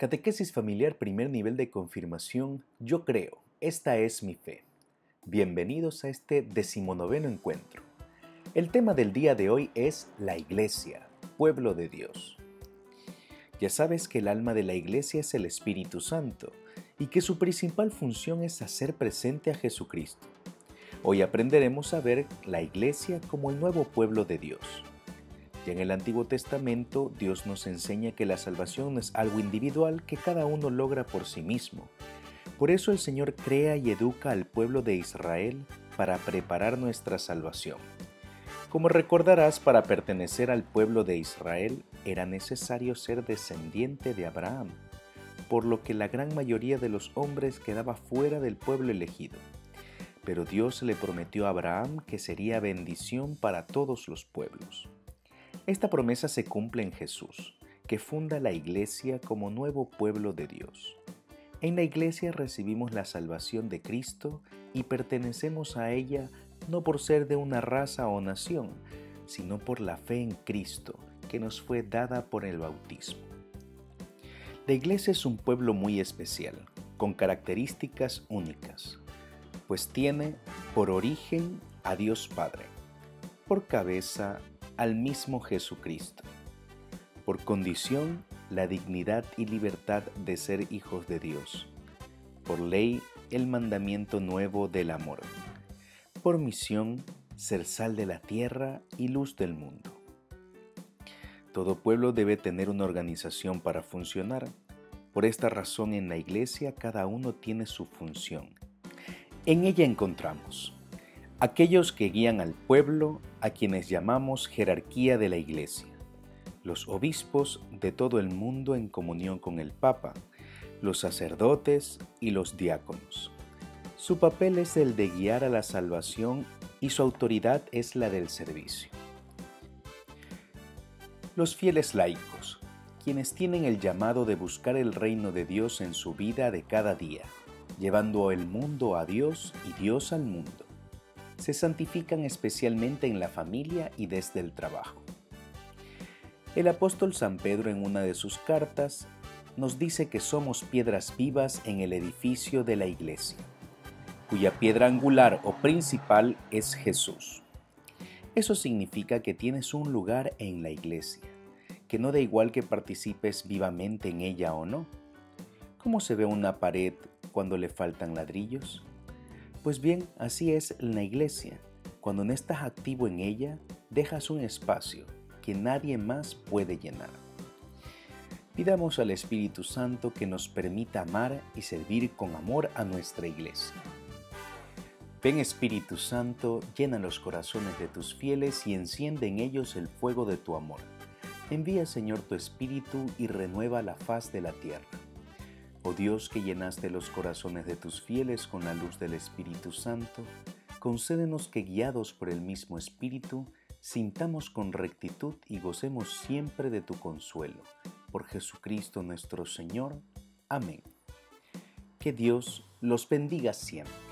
Catequesis familiar primer nivel de confirmación, yo creo, esta es mi fe. Bienvenidos a este decimonoveno encuentro. El tema del día de hoy es la Iglesia, pueblo de Dios. Ya sabes que el alma de la Iglesia es el Espíritu Santo y que su principal función es hacer presente a Jesucristo. Hoy aprenderemos a ver la Iglesia como el nuevo pueblo de Dios. En el Antiguo Testamento Dios nos enseña que la salvación es algo individual que cada uno logra por sí mismo. Por eso el Señor crea y educa al pueblo de Israel para preparar nuestra salvación. Como recordarás, para pertenecer al pueblo de Israel era necesario ser descendiente de Abraham, por lo que la gran mayoría de los hombres quedaba fuera del pueblo elegido. Pero Dios le prometió a Abraham que sería bendición para todos los pueblos. Esta promesa se cumple en Jesús, que funda la Iglesia como nuevo pueblo de Dios. En la Iglesia recibimos la salvación de Cristo y pertenecemos a ella no por ser de una raza o nación, sino por la fe en Cristo, que nos fue dada por el bautismo. La Iglesia es un pueblo muy especial, con características únicas, pues tiene por origen a Dios Padre, por cabeza al mismo Jesucristo. Por condición, la dignidad y libertad de ser hijos de Dios. Por ley, el mandamiento nuevo del amor. Por misión, ser sal de la tierra y luz del mundo. Todo pueblo debe tener una organización para funcionar. Por esta razón en la iglesia cada uno tiene su función. En ella encontramos aquellos que guían al pueblo, a quienes llamamos jerarquía de la Iglesia, los obispos de todo el mundo en comunión con el Papa, los sacerdotes y los diáconos. Su papel es el de guiar a la salvación y su autoridad es la del servicio. Los fieles laicos, quienes tienen el llamado de buscar el reino de Dios en su vida de cada día, llevando el mundo a Dios y Dios al mundo se santifican especialmente en la familia y desde el trabajo. El apóstol San Pedro en una de sus cartas nos dice que somos piedras vivas en el edificio de la iglesia, cuya piedra angular o principal es Jesús. Eso significa que tienes un lugar en la iglesia, que no da igual que participes vivamente en ella o no. ¿Cómo se ve una pared cuando le faltan ladrillos? Pues bien, así es la iglesia. Cuando no estás activo en ella, dejas un espacio que nadie más puede llenar. Pidamos al Espíritu Santo que nos permita amar y servir con amor a nuestra iglesia. Ven Espíritu Santo, llena los corazones de tus fieles y enciende en ellos el fuego de tu amor. Envía Señor tu Espíritu y renueva la faz de la tierra. Oh Dios que llenaste los corazones de tus fieles con la luz del Espíritu Santo, concédenos que guiados por el mismo Espíritu, sintamos con rectitud y gocemos siempre de tu consuelo. Por Jesucristo nuestro Señor. Amén. Que Dios los bendiga siempre.